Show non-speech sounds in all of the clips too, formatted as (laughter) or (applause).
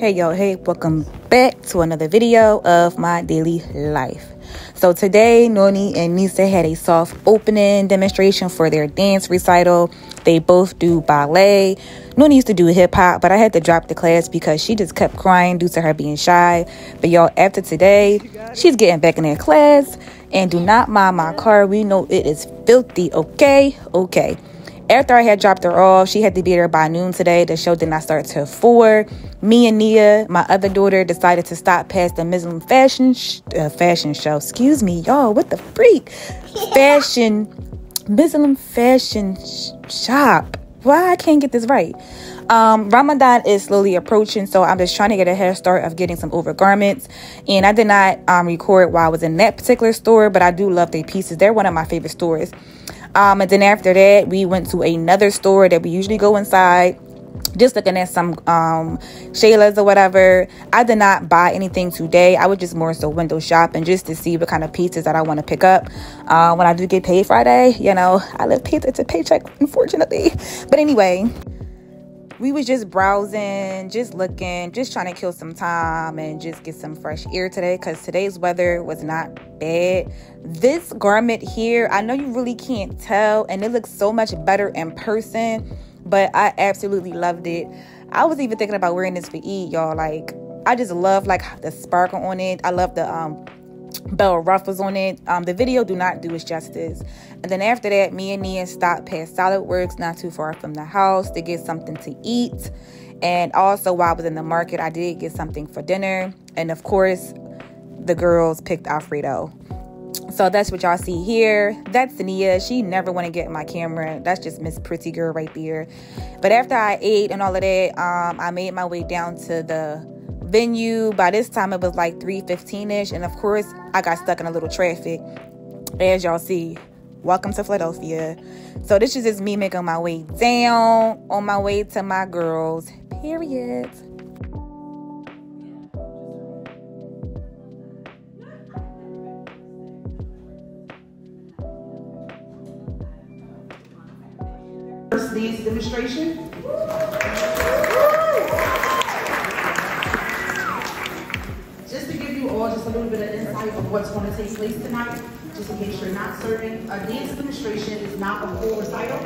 Hey yo, hey, welcome back to another video of my daily life. So today, Noni and Nisa had a soft opening demonstration for their dance recital. They both do ballet. Noni used to do hip hop, but I had to drop the class because she just kept crying due to her being shy. But y'all, after today, she's getting back in that class. And do not mind my car. We know it is filthy, okay? Okay. After I had dropped her off, she had to be there by noon today. The show did not start till 4. Me and Nia, my other daughter, decided to stop past the Muslim fashion sh- uh, fashion show. Excuse me, y'all, what the freak? (laughs) Fashion, Muslim fashion sh- shop. Why I can't get this right? Um, Ramadan is slowly approaching, so I'm just trying to get a head start of getting some overgarments. And I did not um, record while I was in that particular store, but I do love their pieces. They're one of my favorite stores. Um, and then after that, we went to another store that we usually go inside just looking at some um shaylas or whatever. I did not buy anything today. I was just more so window shopping just to see what kind of pieces that I want to pick up. Uh, when I do get paid Friday, you know, I live paycheck to paycheck, unfortunately. But anyway, we was just browsing, just looking, just trying to kill some time and just get some fresh air today because today's weather was not bad. This garment here, I know you really can't tell, and it looks so much better in person, but I absolutely loved it. I was even thinking about wearing this for Eid, y'all. Like, I just love like the sparkle on it. I love the um bell ruffles on it. Um, the video do not do its justice. And then after that, me and Nia stopped past Solid Works, not too far from the house, to get something to eat. And also, while I was in the market, I did get something for dinner. And of course, the girls picked Alfredo. So that's what y'all see here. That's Nia. She never want to get my camera. That's just Miss Pretty Girl right there. But after I ate and all of that, um, I made my way down to the venue. By this time, it was like 3.15ish. And of course, I got stuck in a little traffic. As y'all see, welcome to Philadelphia. So this is just me making my way down on my way to my girls. Period. First dance demonstration. What's going to take place tonight, just in case you're not certain, a dance demonstration is not a full recital.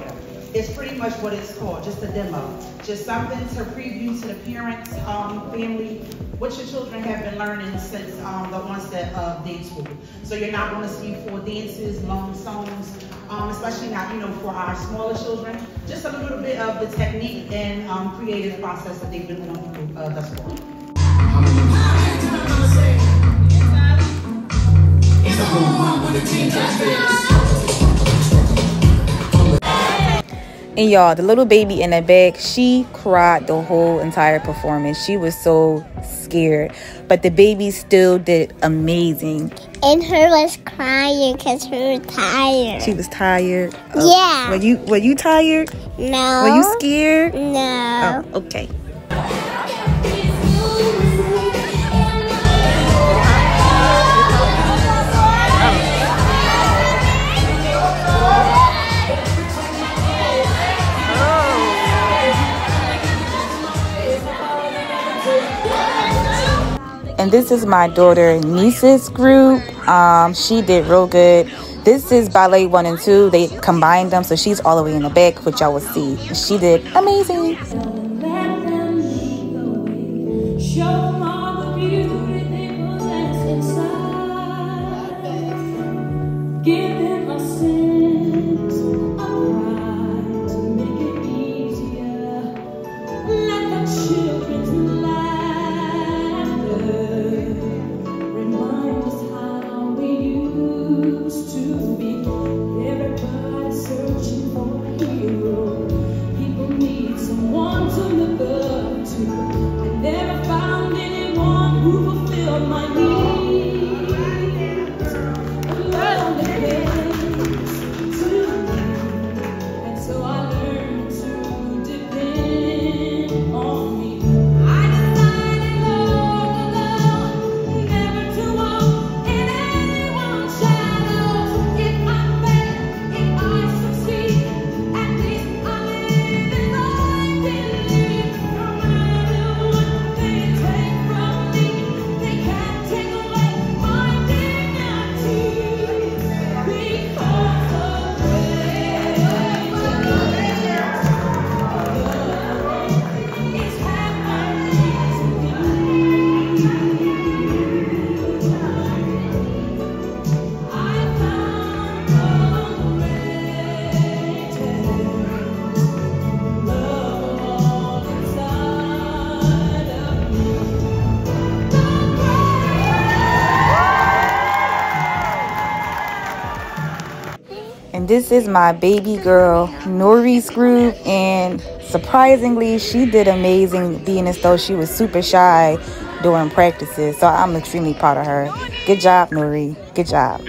It's pretty much what it's called, just a demo. Just something to preview to the parents, um, family, what your children have been learning since um, the onset of dance school. So you're not going to see full dances, long songs, um, especially not, you know, for our smaller children. Just a little bit of the technique and um, creative process that they've been through uh, thus far. And y'all, the little baby in the back, she cried the whole entire performance. She was so scared. But the baby still did amazing. And her was crying because her was tired. She was tired. Yeah. Were you were you tired? no. Were you scared? No. Oh, okay. And this is my daughter Nisa's group. Um, she did real good. This is ballet one and two. They combined them, so she's all the way in the back, which y'all will see. She did amazing. and this is my baby girl Nori's group. And surprisingly she did amazing being as though she was super shy during practices. So I'm extremely proud of her. Good job Nori good job.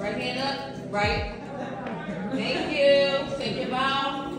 Right hand up, right. Thank you. Take your bow.